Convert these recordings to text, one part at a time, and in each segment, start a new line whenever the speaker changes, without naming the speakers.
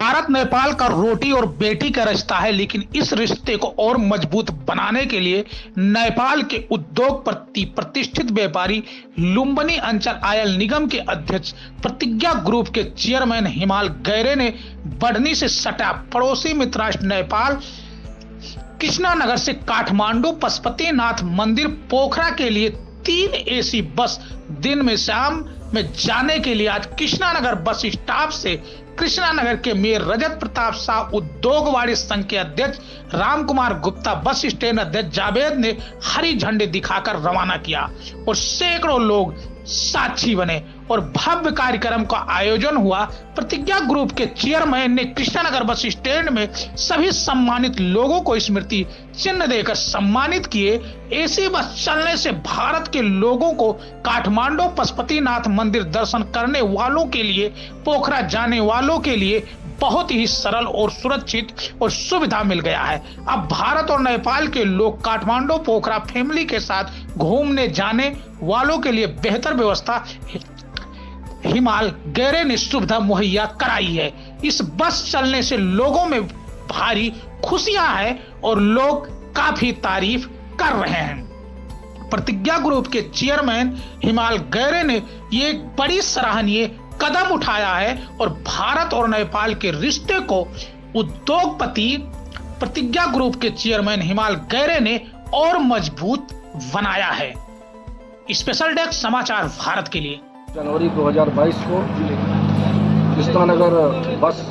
भारत नेपाल का रोटी और बेटी का रिश्ता है, लेकिन इस रिश्ते को और मज़बूत बनाने के लिए नेपाल के उद्योगपति प्रतिष्ठित व्यापारी लुम्बनी अंचल आयल निगम के अध्यक्ष प्रतिज्ञा ग्रुप के चेयरमैन हिमाल गैरे ने बढ़नी से सटा पड़ोसी मित्र राष्ट्र नेपाल, कृष्णानगर से काठमांडू, पशुपतिनाथ मंदिर, पोखरा के लिए तीन एसी बस दिन में शाम में जाने के लिए आज कृष्णानगर बस स्टॉप से कृष्णानगर के मेयर रजत प्रताप शाह, उद्योगवाड़ी संघ के अध्यक्ष राम कुमार गुप्ता, बस स्टैंड अध्यक्ष जावेद ने हरी झंडी दिखाकर रवाना किया और सैकड़ों लोग साक्षी बने और भव्य कार्यक्रम का आयोजन हुआ। प्रतिज्ञा ग्रुप के चेयरमैन ने कृष्णानगर बस स्टैंड में सभी सम्मानित लोगों को स्मृति चिन्ह देकर सम्मानित किए। एसी बस चलने से भारत के लोगों को काठमांडू पशुपतिनाथ मंदिर दर्शन करने वालों के लिए, पोखरा जाने वालों के लिए बहुत ही सरल और सुरक्षित और सुविधा मिल गया है। अब भारत और नेपाल के लोग काठमांडू पोखरा फैमिली के साथ घूमने जाने वालों के लिए बेहतर व्यवस्था, हिमाल गहरे ने सुविधा मुहैया कराई है। इस बस चलने से लोगों में भारी खुशियाँ हैं और लोग काफ़ी तारीफ़ कर रहे हैं। प्रतिज्ञा ग्रुप के चेयरमैन हिमाल गैरे ने ये एक बड़ी सराहनीय कदम उठाया है और भारत और नेपाल के रिश्ते को उद्योगपति प्रतिज्ञा ग्रुप के चेयरमैन हिमाल गैरे ने और मज़बूत बनाया है। स्पेशल डेस्क समाचार भारत के लिए।
जनवरी 2022 को कृष्णानगर बस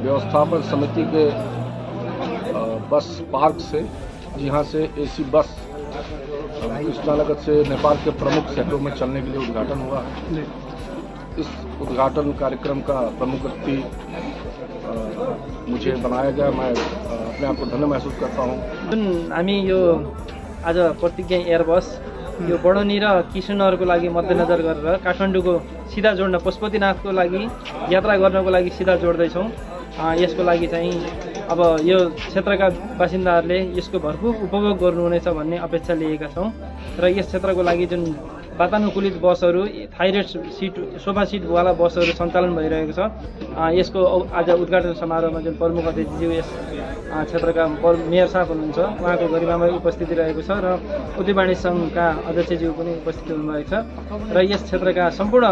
व्यवस्थापन समिति के बस पार्क से, जहाँ से एसी बस कृष्णानगर से नेपाल के प्रमुख शहरों में चलने के लिए उद्घाटन हुआ। इस उद्घाटन कार्यक्रम का प्रमुख व्यक्ति मुझे बनाया गया। मैं अपने आप को धन्य महसूस करता हूँ।
जुन हामी यो आज प्रतिज्ञा एयरबस यो बडोनी र किशनगरको लागि मध्यनजर गरेर काठमाडौँको सिधा जोड्न पशुपतिनाथको लागि यात्रा गर्नको लागि सिधा जोड्दैछौँ। यसको लागि चाहिँ अब यो क्षेत्रका बासिन्दाहरूले यसको भरपुर उपभोग गर्नुहुनेछ भन्ने अपेक्षा लिएका छौँ। र यस क्षेत्रको लागि जुन वातानुकूलित बसहरू थाइरोइड सिट सोफा सिटवाला बसहरू सञ्चालन भइरहेको छ यसको आज उद्घाटन समारोहमा जुन प्रमुख अतिथिज्यू यस क्षेत्रका मेयर साहब हुनुहुन्छ उहाँको गरिमामय उपस्थिति रहेको छ र उद्योग वाणिज्य सङ्घका अध्यक्षज्यू पनि उपस्थित हुनुभएको छ। र यस क्षेत्रका सम्पूर्ण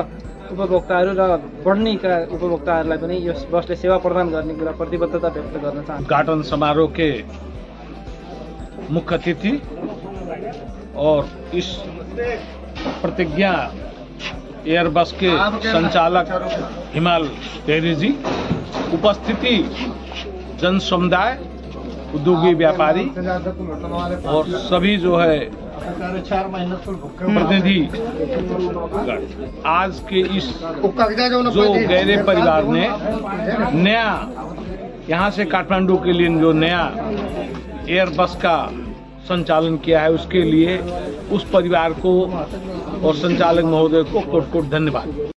उपभोक्ताहरू र बढ्नीका उपभोक्ताहरूलाई पनि यस बसले सेवा प्रदान गर्ने कुरा प्रतिबद्धता व्यक्त गर्न चाहन्छु।
उद्घाटन समारोह के मुख्य अतिथि और इस प्रतिज्ञा एयरबस के संचालक हिमाल टेरी जी उपस्थिति जन समुदाय उद्योगी व्यापारी और सभी जो है प्रतिनिधि आज के इस जो गहरे परिवार ने नया यहाँ से काठमांडू के लिए जो नया एयर बस का संचालन किया है उसके लिए उस परिवार को और संचालक महोदय को कोट कोट धन्यवाद।